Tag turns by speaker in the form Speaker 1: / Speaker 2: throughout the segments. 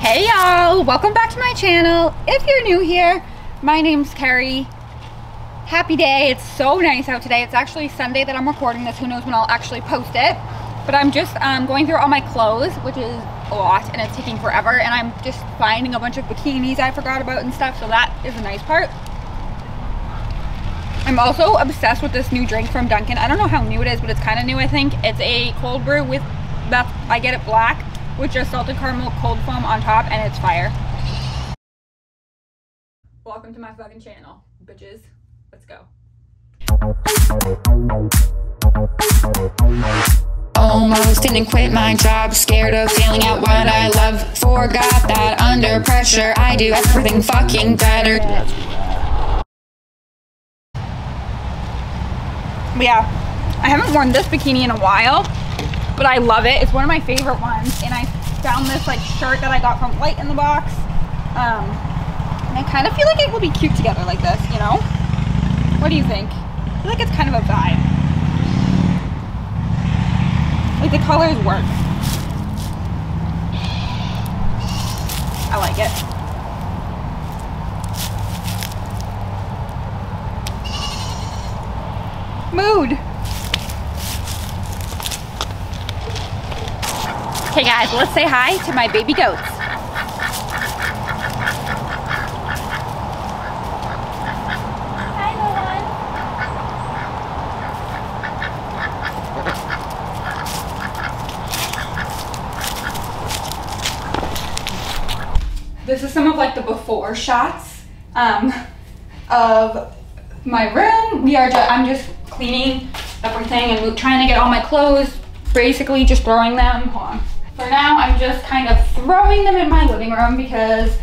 Speaker 1: Hey y'all, welcome back to my channel. If you're new here, my name's Kerry. Happy day, it's so nice out today. It's actually Sunday that I'm recording this. Who knows when I'll actually post it. But I'm just um, going through all my clothes, which is a lot and it's taking forever. And I'm just finding a bunch of bikinis I forgot about and stuff. So that is a nice part. I'm also obsessed with this new drink from Dunkin'. I don't know how new it is, but it's kind of new, I think. It's a cold brew with, I get it black, with just salted caramel cold foam on top, and it's fire. Welcome to my fucking channel, bitches. Let's go.
Speaker 2: Almost didn't quit my job, scared of failing at what I love. Forgot that under pressure, I do everything fucking better.
Speaker 1: yeah, I haven't worn this bikini in a while, but I love it. It's one of my favorite ones, and I found this like shirt that I got from Light in the Box. Um, and I kind of feel like it will be cute together like this, you know? What do you think? I feel like it's kind of a vibe. Like the colors work. I like it. Mood. Guys, let's say hi to my baby goats. Hi. This is some of like the before shots um, of my room. We are just, I'm just cleaning everything and trying to get all my clothes, basically just throwing them. Hold on. For now, I'm just kind of throwing them in my living room because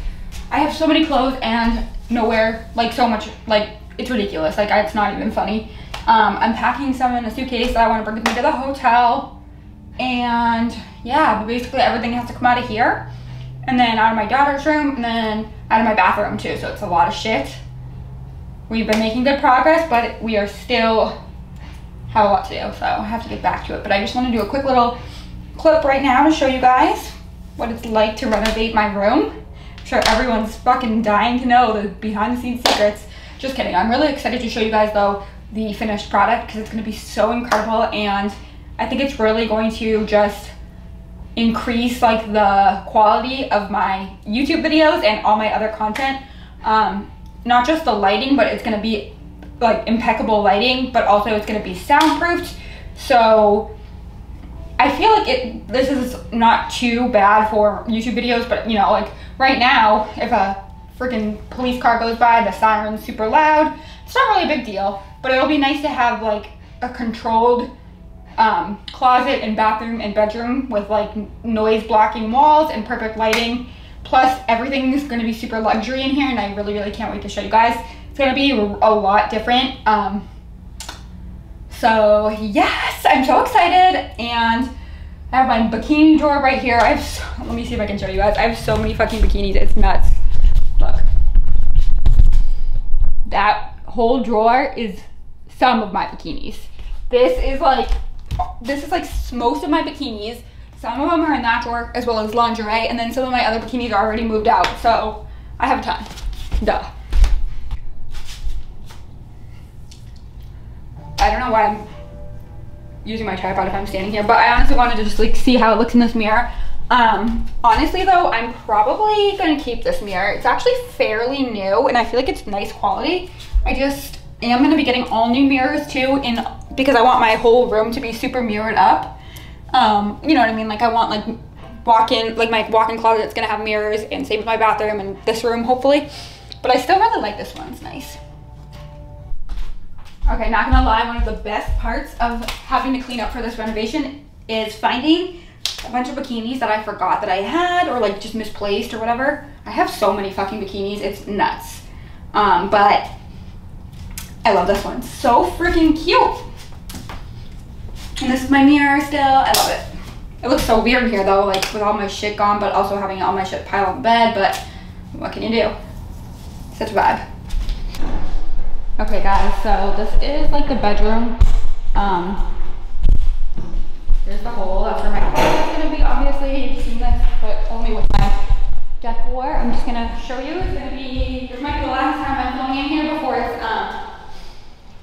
Speaker 1: I have so many clothes and nowhere, like so much, like it's ridiculous. Like it's not even funny. Um, I'm packing some in a suitcase that I want to bring with me to the hotel. And yeah, but basically everything has to come out of here and then out of my daughter's room and then out of my bathroom too. So it's a lot of shit. We've been making good progress, but we are still have a lot to do. So I have to get back to it. But I just want to do a quick little clip right now to show you guys what it's like to renovate my room. I'm sure everyone's fucking dying to know the behind the scenes secrets. Just kidding. I'm really excited to show you guys though the finished product because it's going to be so incredible and I think it's really going to just increase like the quality of my YouTube videos and all my other content. Um, not just the lighting, but it's gonna be like impeccable lighting, but also it's gonna be soundproofed. So I feel like it. this is not too bad for YouTube videos, but you know, like right now, if a freaking police car goes by, the siren's super loud, it's not really a big deal, but it'll be nice to have like a controlled um, closet and bathroom and bedroom with like noise blocking walls and perfect lighting. Plus everything is going to be super luxury in here and I really, really can't wait to show you guys. It's going to be a lot different. Um, so yes, I'm so excited and I have my bikini drawer right here. I have, so, let me see if I can show you guys. I have so many fucking bikinis. It's nuts. Look. That whole drawer is some of my bikinis. This is like this is like most of my bikinis. Some of them are in that drawer as well as lingerie, and then some of my other bikinis are already moved out. So I have a ton. Duh. I don't know why I'm using my tripod if I'm standing here, but I honestly wanted to just like see how it looks in this mirror. Um, honestly though, I'm probably gonna keep this mirror. It's actually fairly new and I feel like it's nice quality. I just am gonna be getting all new mirrors too in because I want my whole room to be super mirrored up. Um, you know what I mean? Like I want like walk-in, like my walk-in closet's gonna have mirrors and same with my bathroom and this room hopefully. But I still really like this one, it's nice. Okay, not gonna lie, one of the best parts of having to clean up for this renovation is finding a bunch of bikinis that I forgot that I had or like just misplaced or whatever. I have so many fucking bikinis, it's nuts. Um, but I love this one, so freaking cute. And this is my mirror still, I love it. It looks so weird here though, like with all my shit gone, but also having all my shit piled on the bed, but what can you do? Such a vibe. Okay guys, so this is like the bedroom. Um, there's the hole, that's where my closet is gonna be, obviously, you've seen this, but only with my decor. I'm just gonna show you. It's gonna be, this might be the last time I'm filming in here before it's, um,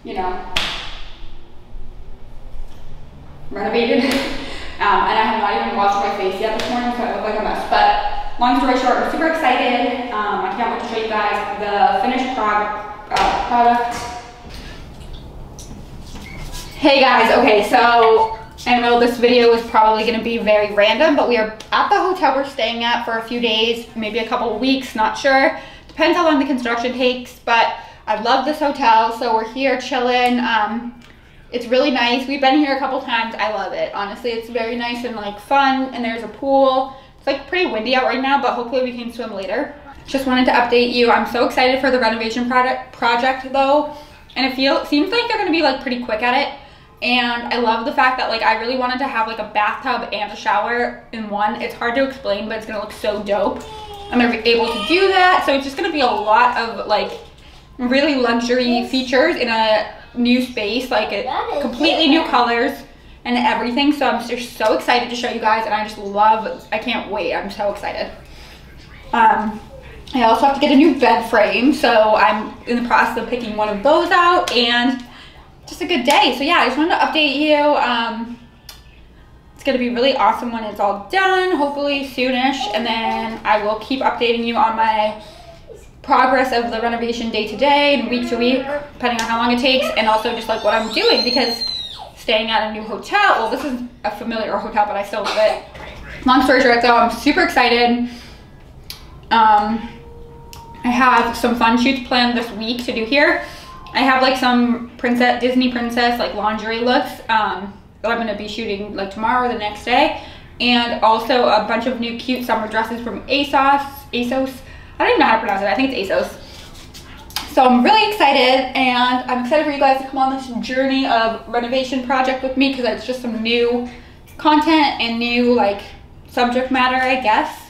Speaker 1: you know, renovated. um, and I have not even washed my face yet this morning, so I look like a mess. But long story short, I'm super excited. Um, I can't wait to show you guys the finished product. Product. Hey guys, okay, so I know this video is probably gonna be very random, but we are at the hotel we're staying at for a few days, maybe a couple weeks, not sure. Depends how long the construction takes, but I love this hotel, so we're here chilling. Um, it's really nice. We've been here a couple times. I love it. Honestly, it's very nice and like fun, and there's a pool. It's like pretty windy out right now, but hopefully we can swim later. Just wanted to update you. I'm so excited for the renovation project project though, and it feels seems like they're gonna be like pretty quick at it. And I love the fact that like I really wanted to have like a bathtub and a shower in one. It's hard to explain, but it's gonna look so dope. I'm gonna be able to do that. So it's just gonna be a lot of like really luxury features in a new space, like a, completely new colors and everything. So I'm just so excited to show you guys and I just love, I can't wait. I'm so excited. Um, I also have to get a new bed frame. So I'm in the process of picking one of those out and just a good day. So yeah, I just wanted to update you. Um, it's gonna be really awesome when it's all done, hopefully soonish, and then I will keep updating you on my progress of the renovation day to day and week to week, depending on how long it takes, and also just like what I'm doing because staying at a new hotel, well this is a familiar hotel, but I still love it. Long story short though, I'm super excited. Um, I have some fun shoots planned this week to do here. I have like some princess Disney princess like lingerie looks um, that I'm gonna be shooting like tomorrow or the next day. And also a bunch of new cute summer dresses from ASOS. ASOS. I don't even know how to pronounce it. I think it's ASOS. So I'm really excited and I'm excited for you guys to come on this journey of renovation project with me because it's just some new content and new like subject matter, I guess.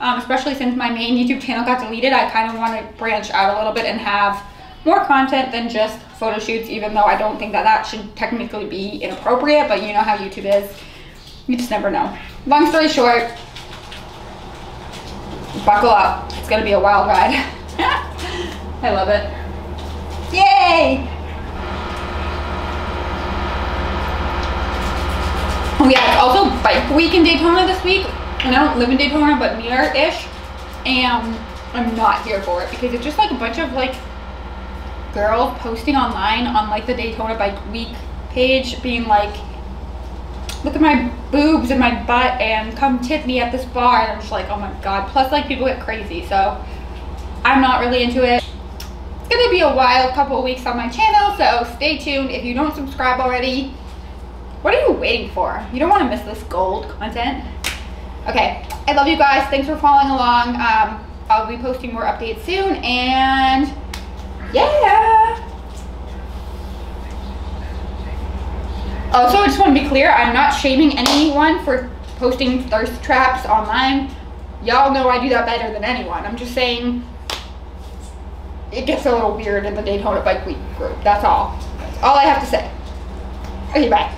Speaker 1: Um, especially since my main YouTube channel got deleted, I kind of want to branch out a little bit and have more content than just photo shoots, even though I don't think that that should technically be inappropriate, but you know how YouTube is. You just never know. Long story short, buckle up. It's gonna be a wild ride. I love it. Yay! Yeah, it's also bike week in Daytona this week. And I don't live in Daytona, but near-ish. And I'm not here for it because it's just like a bunch of like girls posting online on like the Daytona Bike Week page being like, look at my boobs and my butt and come tip me at this bar. And I'm just like, oh my God. Plus like people get crazy. So I'm not really into it. It's gonna be a wild couple of weeks on my channel. So stay tuned. If you don't subscribe already, what are you waiting for? You don't want to miss this gold content. Okay, I love you guys. Thanks for following along. Um, I'll be posting more updates soon and yeah. Also, I just want to be clear, I'm not shaming anyone for posting thirst traps online. Y'all know I do that better than anyone. I'm just saying it gets a little weird in the Daytona Bike Week group. That's all. That's all I have to say. Okay, bye.